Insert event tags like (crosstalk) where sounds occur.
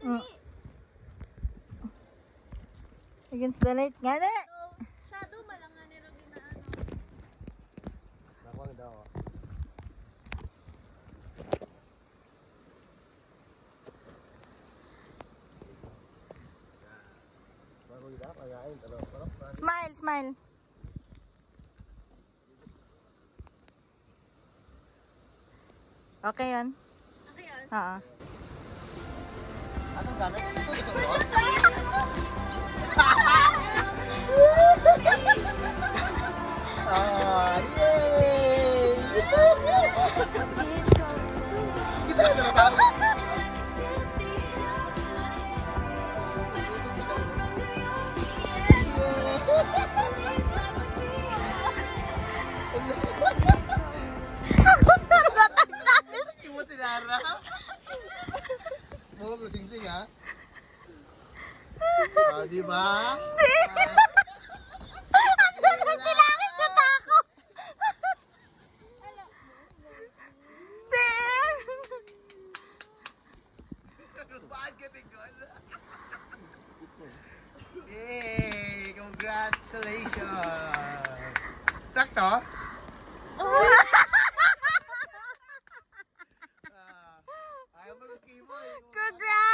Dali. Against the light nga na. So, shadow malangan ni Robin na ano. Nakuha daw. Pero Smile, smile. Okay yan. Okay, yan. Oo. itu disuruh kita. Mo tinara. Mga kusing-sing ha. (laughs) Ah, di ba? Si! Ang nagkilangin siya tako! Si! Bakit ka tingol? Yay! Congratulations! Sakto? 哥哥。